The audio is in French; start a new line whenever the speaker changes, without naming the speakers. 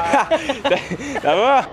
Ça va?